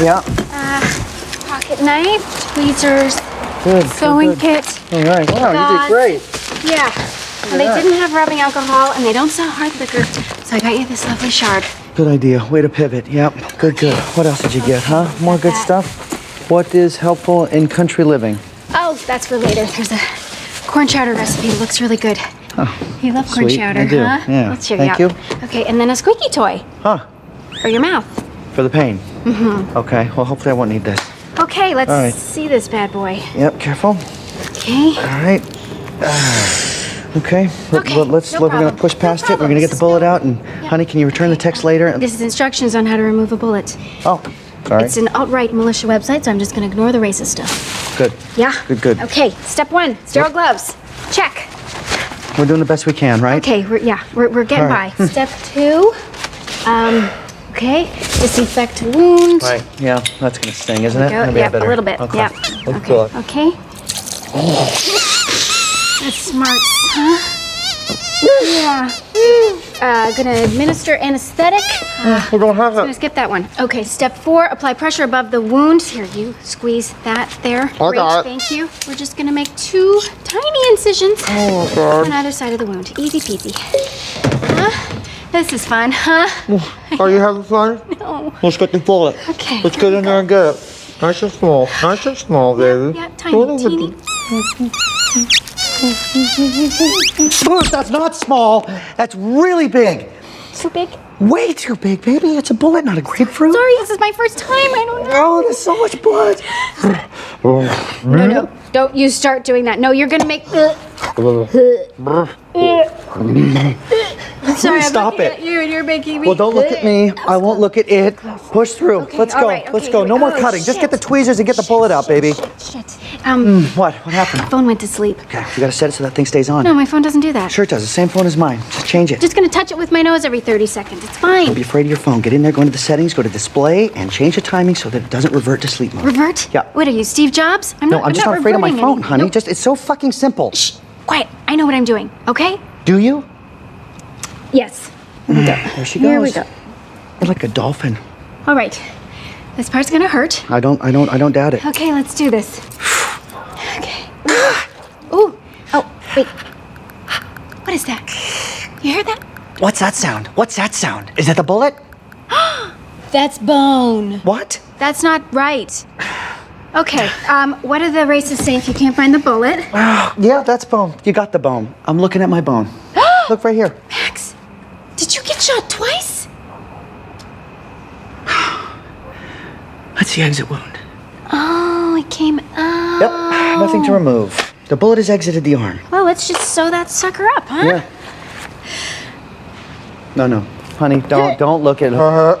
Yeah. Uh, pocket knife, tweezers, Good. sewing good. kit. All right. Wow, you did great. Yeah. And they didn't have rubbing alcohol and they don't sell hard liquor. So I got you this lovely shard. Good idea. Way to pivot. Yep. Good, good. What else did you get, huh? More good that. stuff? What is helpful in country living? Oh, that's for later. There's a corn chowder recipe. It looks really good. Oh, You love corn sweet. chowder, I do. huh? Yeah. Let's cheer Thank you you. Okay, and then a squeaky toy Huh. for your mouth. For the pain? Mm-hmm. Okay. Well, hopefully I won't need this. Okay, let's All right. see this bad boy. Yep. Careful. Okay. All right. Ah. okay. Okay, let, us no we're gonna problem. push No past it. We're gonna get the bullet out. And honey, can you return the text later? This is instructions on how to remove a bullet. oh. Sorry. It's an alt-right militia website, so I'm just gonna ignore the racist stuff. good. Yeah? Good, good. Okay, step one, sterile gloves. Check. We're doing the best we can, right? Okay, we're, yeah, we're, we're getting All right. by. Step two, um, okay, disinfect wound. Right. Yeah. That's gonna sting, isn't it? Go, yep, a little bit. Okay. Yep. Let's okay. Okay. That's smart, huh? Yeah. Uh, gonna administer anesthetic. Uh, We're gonna have gonna skip that one. Okay, step four, apply pressure above the wound. Here, you squeeze that there. I Great, thank you. We're just gonna make two tiny incisions Oh, on either side of the wound. Easy peasy. Huh? This is fun, huh? Are oh, you having fun? No. Let's get the bullet. Okay. Let's get in there and get it. Nice and small. Nice and small, baby. Yeah, tiny, teeny. Bruce, that's not small. That's really big. Too big? Way too big, baby. It's a bullet, not a grapefruit. Sorry, this is my first time. I don't know. Oh, there's so much blood. No, no, don't you start doing that. No, you're gonna make. Sorry, I'm Stop looking it. you and you're making me. Well, don't look at me. I won't look at it. Push through. Okay, Let's go. right, Let's go. No more go. cutting. Just get the tweezers and get the bullet out, baby. Shit. Um, What? What happened? phone went to sleep. Okay, you gotta set it so that thing stays on. No, my phone doesn't do that. Sure it does. The same phone as mine. Just change it. Just gonna touch it with my nose every 30 seconds. It's fine. Don't be afraid of your phone. Get in there, go into the settings, go to display, and change the timing so that it doesn't revert to sleep mode. Revert? Yeah. What are you, Steve Jobs? I'm not. No, not, I'm just not not afraid of my phone, anything. honey. Nope. Just it's so fucking simple. Shh. Quiet. I know what I'm doing. Okay? Do you? Yes. There she goes. Here we go. You're like a dolphin. All right. This part's gonna hurt. I don't, I don't, I don't doubt it. Okay, let's do this. Okay. Ooh. Oh, wait. What is that? You hear that? What's that sound? What's that sound? Is that the bullet? That's bone. What? That's not right. Okay, um, what do the races say if you can't find the bullet? Yeah, that's bone. You got the bone. I'm looking at my bone. Look right here. Max, did you get shot twice? That's the exit wound. Oh, it came out. Yep. Nothing to remove. The bullet has exited the arm. Well, let's just sew that sucker up, huh? Yeah. No, no, honey, don't, don't look at her.